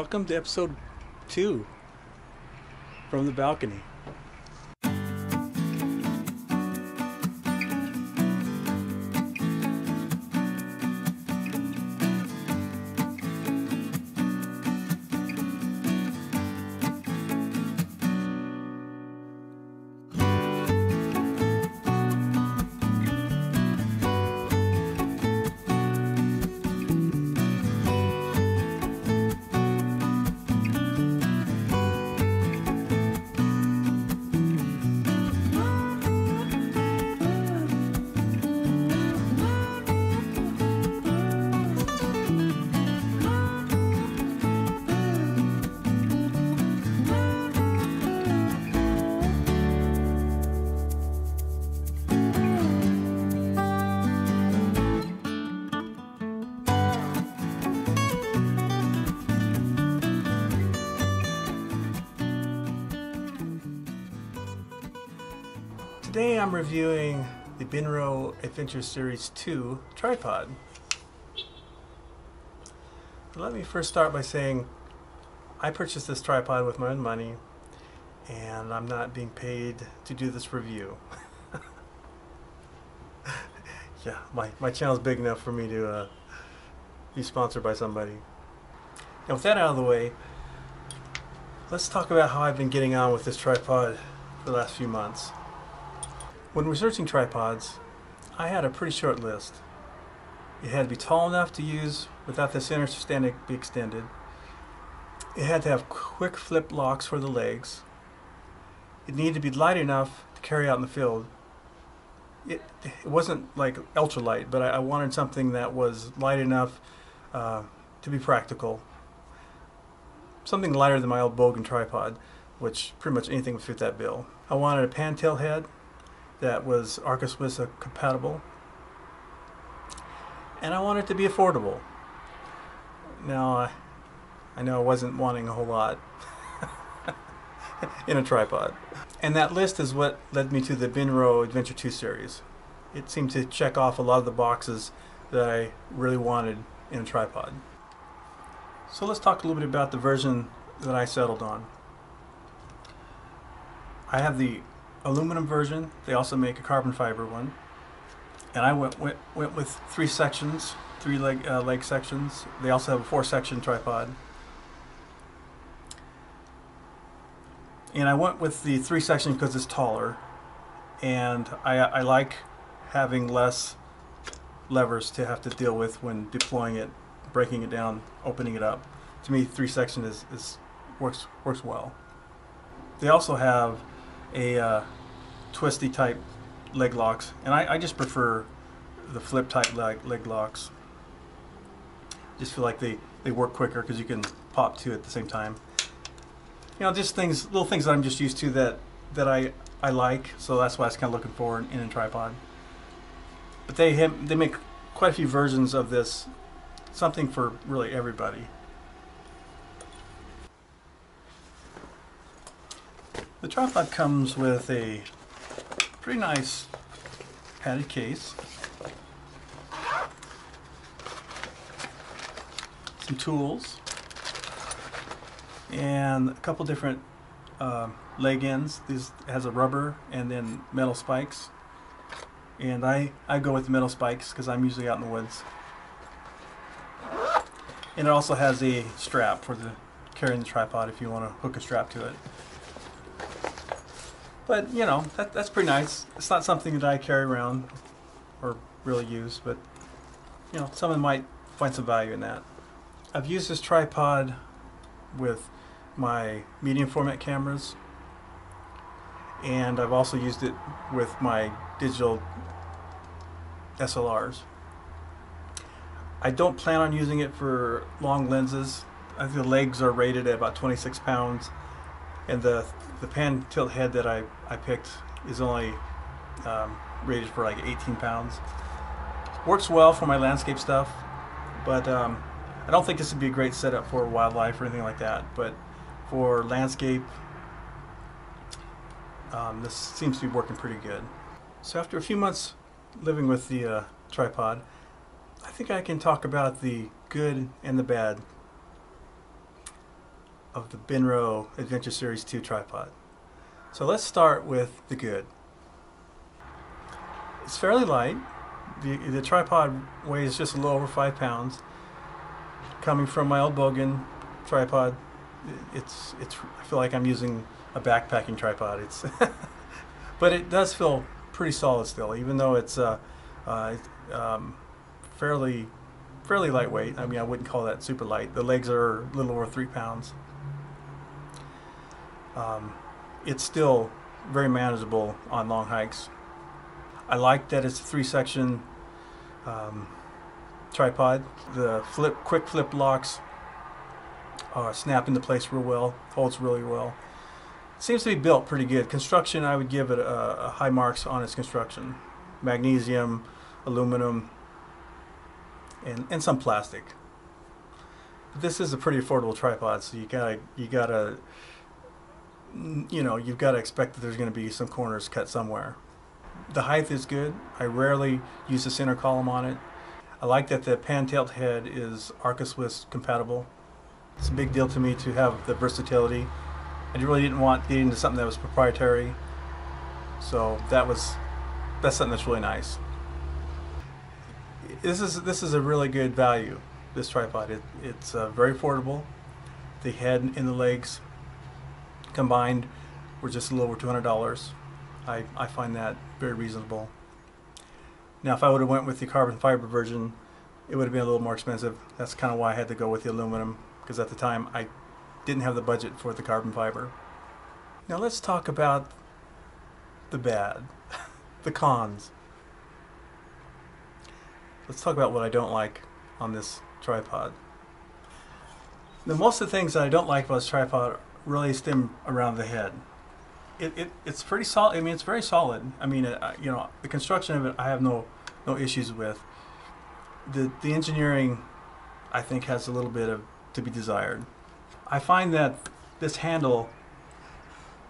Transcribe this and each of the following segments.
Welcome to episode two from the balcony. Today I'm reviewing the Benro Adventure Series 2 tripod. Let me first start by saying I purchased this tripod with my own money and I'm not being paid to do this review. yeah, my, my channel's big enough for me to uh, be sponsored by somebody. Now with that out of the way, let's talk about how I've been getting on with this tripod for the last few months. When researching tripods, I had a pretty short list. It had to be tall enough to use without the center stand be extended. It had to have quick flip locks for the legs. It needed to be light enough to carry out in the field. It, it wasn't like ultralight, but I, I wanted something that was light enough uh, to be practical. Something lighter than my old Bogen tripod, which pretty much anything would fit that bill. I wanted a pan-tilt head that was Arca Swiss compatible. And I wanted it to be affordable. Now, I, I know I wasn't wanting a whole lot in a tripod. And that list is what led me to the Benro Adventure 2 series. It seemed to check off a lot of the boxes that I really wanted in a tripod. So let's talk a little bit about the version that I settled on. I have the aluminum version. They also make a carbon fiber one. And I went went, went with three sections, three leg uh, leg sections. They also have a four section tripod. And I went with the three section because it's taller, and I, I like having less levers to have to deal with when deploying it, breaking it down, opening it up. To me, three section is, is works works well. They also have a uh, twisty type leg locks, and I, I just prefer the flip type leg, leg locks. Just feel like they, they work quicker because you can pop two at the same time. You know, just things, little things that I'm just used to that that I I like, so that's why I was kind of looking for in, a tripod. But they have, they make quite a few versions of this, something for really everybody. The tripod comes with a pretty nice padded case. Some tools. And a couple different uh, leg ends. This has a rubber and then metal spikes. And I, I go with the metal spikes because I'm usually out in the woods. And it also has a strap for the carrying the tripod if you want to hook a strap to it. But you know, that, that's pretty nice. It's not something that I carry around or really use, but you know, someone might find some value in that. I've used this tripod with my medium format cameras and I've also used it with my digital SLRs. I don't plan on using it for long lenses. I think the legs are rated at about 26 pounds and the the pan tilt head that I, I picked is only um, rated for like 18 pounds. Works well for my landscape stuff, but um, I don't think this would be a great setup for wildlife or anything like that. But for landscape, um, this seems to be working pretty good. So after a few months living with the uh, tripod, I think I can talk about the good and the bad. Of the Benro Adventure Series 2 tripod. So let's start with the good. It's fairly light. The, the tripod weighs just a little over five pounds. Coming from my old Bogen tripod, it's it's. I feel like I'm using a backpacking tripod. It's, but it does feel pretty solid still, even though it's uh, uh, um, fairly fairly lightweight. I mean, I wouldn't call that super light. The legs are a little over three pounds. Um, it's still very manageable on long hikes. I like that it's a three section um, tripod. The flip, quick flip locks uh, snap into place real well, holds really well. seems to be built pretty good. Construction, I would give it a, a high marks on its construction. Magnesium, aluminum, and, and some plastic. But this is a pretty affordable tripod, so you gotta you gotta you know you've got to expect that there's going to be some corners cut somewhere. The height is good. I rarely use the center column on it. I like that the pan-tilt head is Arca Swiss compatible. It's a big deal to me to have the versatility. I really didn't want to get into something that was proprietary, so that was that's something that's really nice. This is this is a really good value. This tripod. It, it's uh, very affordable. The head and the legs combined were just a little over $200. I, I find that very reasonable. Now, if I would have went with the carbon fiber version, it would have been a little more expensive. That's kind of why I had to go with the aluminum, because at the time I didn't have the budget for the carbon fiber. Now let's talk about the bad, the cons. Let's talk about what I don't like on this tripod. Now, most of the things that I don't like about this tripod really stem around the head. It, it it's pretty solid. I mean, it's very solid. I mean, uh, you know, the construction of it, I have no no issues with. The the engineering, I think, has a little bit of to be desired. I find that this handle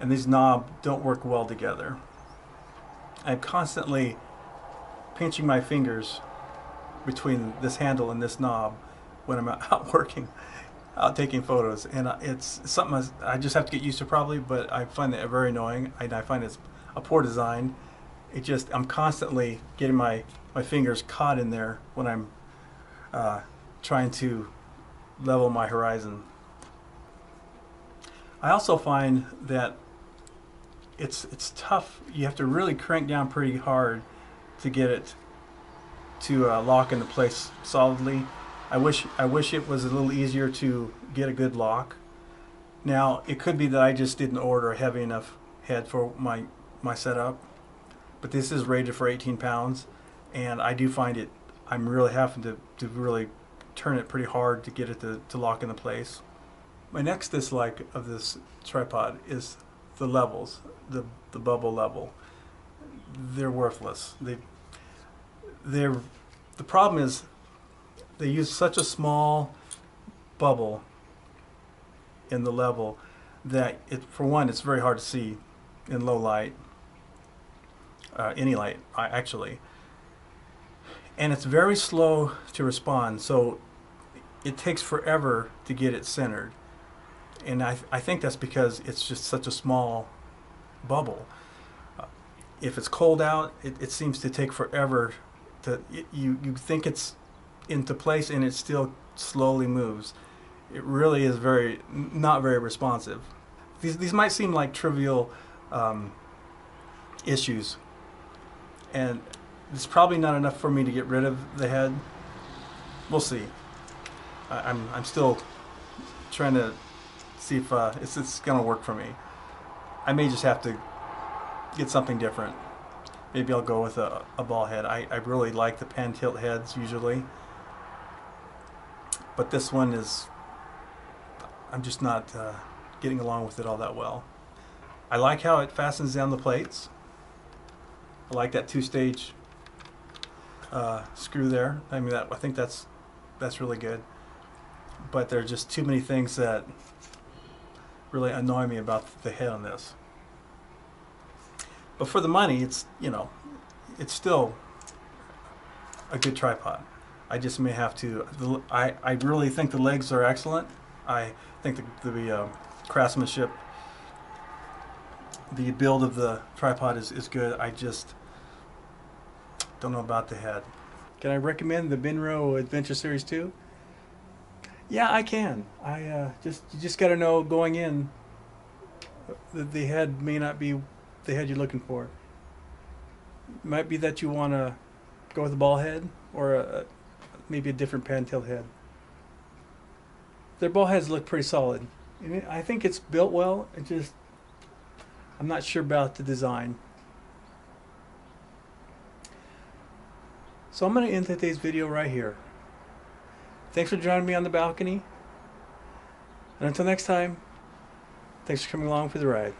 and these knob don't work well together. I'm constantly pinching my fingers between this handle and this knob when I'm out working out taking photos, and it's something I just have to get used to probably. But I find it very annoying. I, I find it's a poor design. It just I'm constantly getting my my fingers caught in there when I'm uh, trying to level my horizon. I also find that it's it's tough. You have to really crank down pretty hard to get it to uh, lock into place solidly. I wish I wish it was a little easier to get a good lock. Now it could be that I just didn't order a heavy enough head for my my setup, but this is rated for 18 pounds, and I do find it. I'm really having to, to really turn it pretty hard to get it to, to lock into place. My next dislike of this tripod is the levels, the the bubble level. They're worthless. They they're the problem is they use such a small bubble in the level that it for one it's very hard to see in low light uh, any light actually. And it's very slow to respond so it takes forever to get it centered. And I, I think that's because it's just such a small bubble. If it's cold out it, it seems to take forever to you you think it's into place and it still slowly moves. It really is very not very responsive. These these might seem like trivial um, issues, and it's probably not enough for me to get rid of the head. We'll see. I, I'm I'm still trying to see if uh, it's it's gonna work for me. I may just have to get something different. Maybe I'll go with a, a ball head. I, I really like the pan tilt heads usually. But this one is, I'm just not uh, getting along with it all that well. I like how it fastens down the plates. I like that two-stage uh, screw there. I mean, that I think that's that's really good. But there are just too many things that really annoy me about the head on this. But for the money, it's you know, it's still a good tripod. I just may have to. I, I really think the legs are excellent. I think the, the uh, craftsmanship, the build of the tripod is, is good. I just don't know about the head. Can I recommend the Benro Adventure Series 2? Yeah, I can. I uh, just you just got to know going in that the head may not be the head you're looking for. It Might be that you want to go with a ball head or a, maybe a different pan-tailed head. Their ball heads look pretty solid. And it, I think it's built well. It just I'm not sure about the design. So I'm going to end today's video right here. Thanks for joining me on the balcony. And until next time, thanks for coming along for the ride.